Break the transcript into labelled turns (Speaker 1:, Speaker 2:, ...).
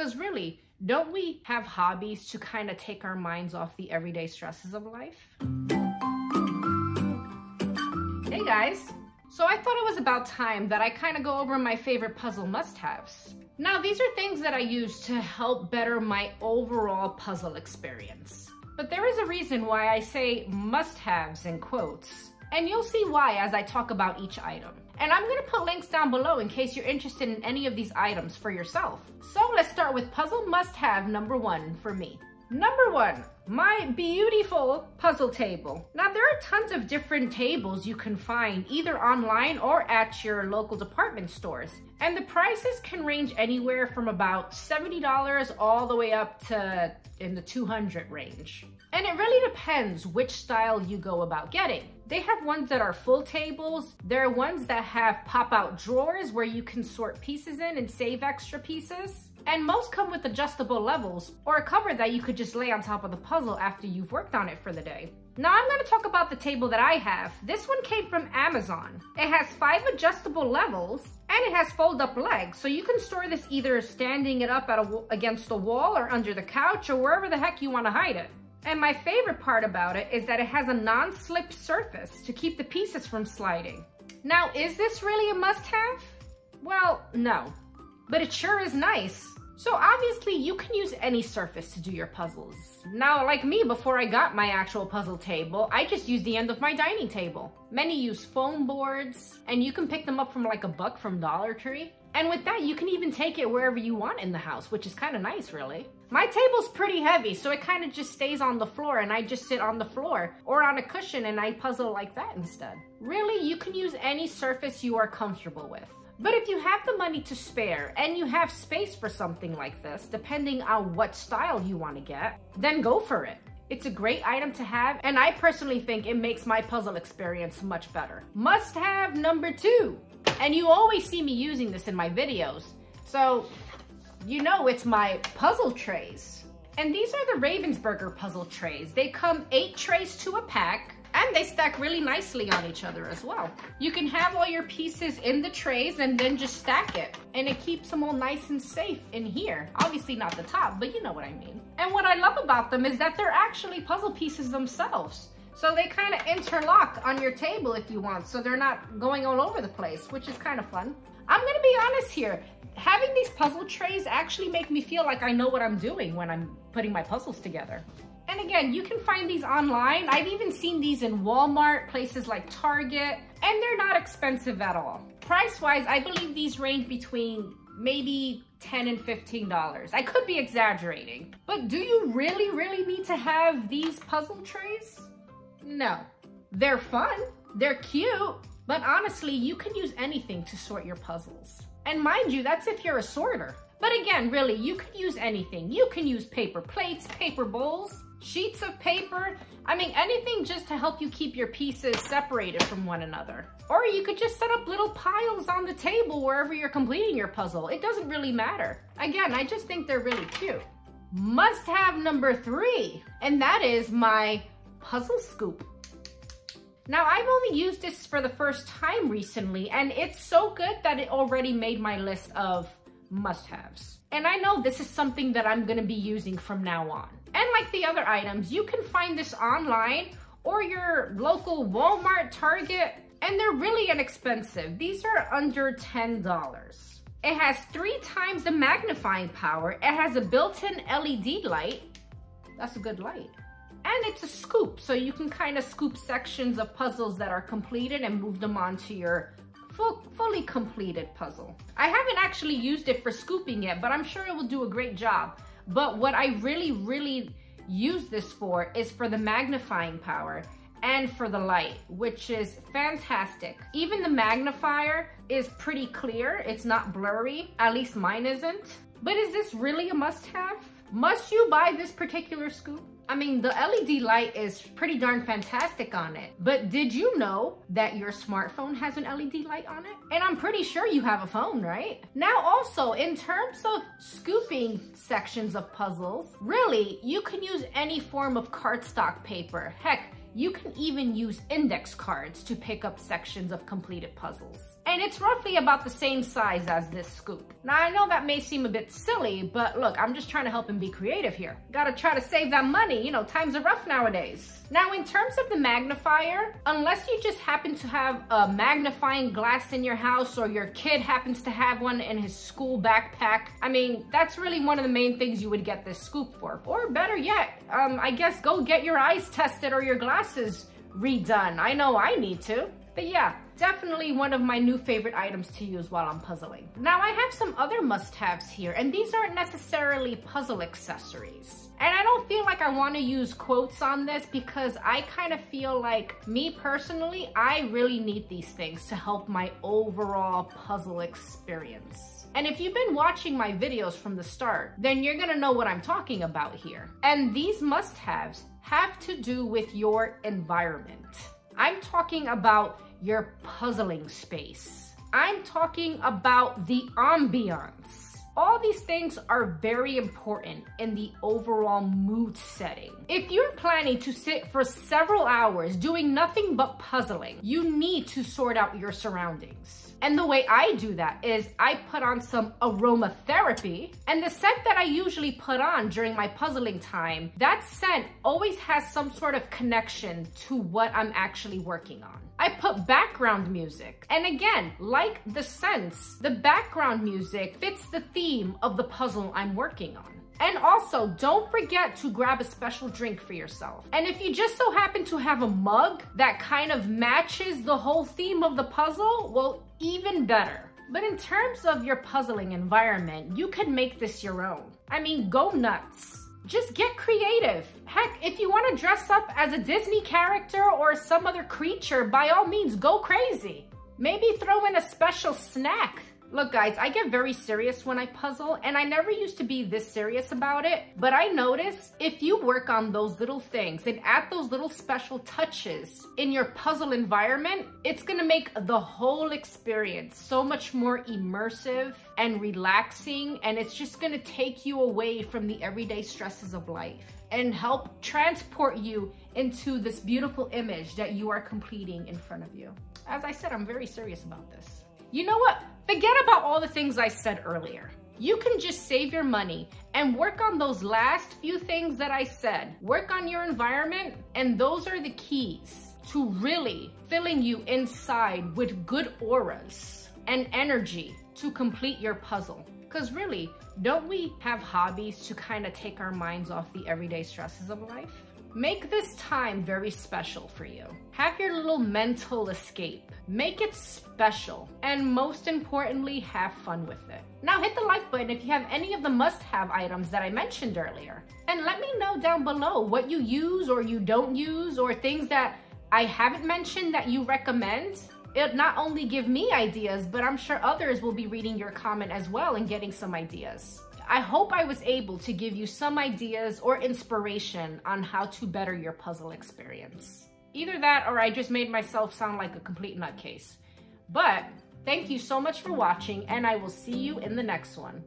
Speaker 1: Because really, don't we have hobbies to kind of take our minds off the everyday stresses of life? Hey guys! So I thought it was about time that I kind of go over my favorite puzzle must-haves. Now these are things that I use to help better my overall puzzle experience. But there is a reason why I say must-haves in quotes. And you'll see why as I talk about each item. And I'm gonna put links down below in case you're interested in any of these items for yourself. So let's start with puzzle must-have number one for me. Number one, my beautiful puzzle table. Now there are tons of different tables you can find either online or at your local department stores. And the prices can range anywhere from about $70 all the way up to in the 200 range. And it really depends which style you go about getting. They have ones that are full tables. There are ones that have pop-out drawers where you can sort pieces in and save extra pieces. And most come with adjustable levels or a cover that you could just lay on top of the puzzle after you've worked on it for the day. Now I'm gonna talk about the table that I have. This one came from Amazon. It has five adjustable levels and it has fold up legs. So you can store this either standing it up a, against the wall or under the couch or wherever the heck you wanna hide it. And my favorite part about it is that it has a non-slip surface to keep the pieces from sliding. Now, is this really a must-have? Well, no, but it sure is nice. So obviously you can use any surface to do your puzzles. Now, like me, before I got my actual puzzle table, I just used the end of my dining table. Many use foam boards, and you can pick them up from like a buck from Dollar Tree. And with that, you can even take it wherever you want in the house, which is kind of nice, really. My table's pretty heavy, so it kind of just stays on the floor and I just sit on the floor or on a cushion and I puzzle like that instead. Really, you can use any surface you are comfortable with. But if you have the money to spare and you have space for something like this, depending on what style you want to get, then go for it. It's a great item to have, and I personally think it makes my puzzle experience much better. Must have number two. And you always see me using this in my videos. So you know it's my puzzle trays. And these are the Ravensburger puzzle trays. They come eight trays to a pack and they stack really nicely on each other as well. You can have all your pieces in the trays and then just stack it. And it keeps them all nice and safe in here. Obviously not the top, but you know what I mean. And what I love about them is that they're actually puzzle pieces themselves. So they kind of interlock on your table if you want, so they're not going all over the place, which is kind of fun. I'm gonna be honest here, having these puzzle trays actually make me feel like I know what I'm doing when I'm putting my puzzles together. And again, you can find these online. I've even seen these in Walmart, places like Target, and they're not expensive at all. Price-wise, I believe these range between maybe 10 and $15. I could be exaggerating, but do you really, really need to have these puzzle trays? No. They're fun, they're cute, but honestly, you can use anything to sort your puzzles. And mind you, that's if you're a sorter. But again, really, you could use anything. You can use paper plates, paper bowls, sheets of paper. I mean, anything just to help you keep your pieces separated from one another. Or you could just set up little piles on the table wherever you're completing your puzzle. It doesn't really matter. Again, I just think they're really cute. Must have number three, and that is my puzzle scoop. Now, I've only used this for the first time recently, and it's so good that it already made my list of must-haves. And I know this is something that I'm gonna be using from now on. And like the other items, you can find this online or your local Walmart, Target, and they're really inexpensive. These are under $10. It has three times the magnifying power. It has a built-in LED light. That's a good light. And it's a scoop, so you can kind of scoop sections of puzzles that are completed and move them onto your full, fully completed puzzle. I haven't actually used it for scooping yet, but I'm sure it will do a great job. But what I really, really use this for is for the magnifying power and for the light, which is fantastic. Even the magnifier is pretty clear. It's not blurry, at least mine isn't. But is this really a must have? Must you buy this particular scoop? I mean, the LED light is pretty darn fantastic on it. But did you know that your smartphone has an LED light on it? And I'm pretty sure you have a phone, right? Now also, in terms of scooping sections of puzzles, really, you can use any form of cardstock paper. Heck, you can even use index cards to pick up sections of completed puzzles. And it's roughly about the same size as this scoop. Now I know that may seem a bit silly, but look, I'm just trying to help him be creative here. Gotta try to save that money, you know, times are rough nowadays. Now, in terms of the magnifier, unless you just happen to have a magnifying glass in your house or your kid happens to have one in his school backpack, I mean, that's really one of the main things you would get this scoop for. Or better yet, um, I guess go get your eyes tested or your glasses redone. I know I need to. But yeah, definitely one of my new favorite items to use while I'm puzzling. Now I have some other must-haves here, and these aren't necessarily puzzle accessories. And I don't feel like I want to use quotes on this because I kind of feel like me personally, I really need these things to help my overall puzzle experience. And if you've been watching my videos from the start, then you're gonna know what I'm talking about here. And these must-haves have to do with your environment. I'm talking about your puzzling space. I'm talking about the ambiance. All these things are very important in the overall mood setting. If you're planning to sit for several hours doing nothing but puzzling, you need to sort out your surroundings. And the way I do that is I put on some aromatherapy and the scent that I usually put on during my puzzling time, that scent always has some sort of connection to what I'm actually working on. I put background music. And again, like the Scents, the background music fits the theme of the puzzle I'm working on. And also, don't forget to grab a special drink for yourself. And if you just so happen to have a mug that kind of matches the whole theme of the puzzle, well, even better. But in terms of your puzzling environment, you can make this your own. I mean, go nuts. Just get creative. Heck, if you want to dress up as a Disney character or some other creature, by all means, go crazy. Maybe throw in a special snack Look guys, I get very serious when I puzzle and I never used to be this serious about it, but I notice if you work on those little things and add those little special touches in your puzzle environment, it's gonna make the whole experience so much more immersive and relaxing and it's just gonna take you away from the everyday stresses of life and help transport you into this beautiful image that you are completing in front of you. As I said, I'm very serious about this. You know what? Forget all the things I said earlier. You can just save your money and work on those last few things that I said. Work on your environment, and those are the keys to really filling you inside with good auras and energy to complete your puzzle. Because really, don't we have hobbies to kind of take our minds off the everyday stresses of life? Make this time very special for you. Have your little mental escape. Make it special. And most importantly, have fun with it. Now hit the like button if you have any of the must-have items that I mentioned earlier. And let me know down below what you use or you don't use or things that I haven't mentioned that you recommend. It not only give me ideas, but I'm sure others will be reading your comment as well and getting some ideas. I hope I was able to give you some ideas or inspiration on how to better your puzzle experience. Either that or I just made myself sound like a complete nutcase. But thank you so much for watching and I will see you in the next one.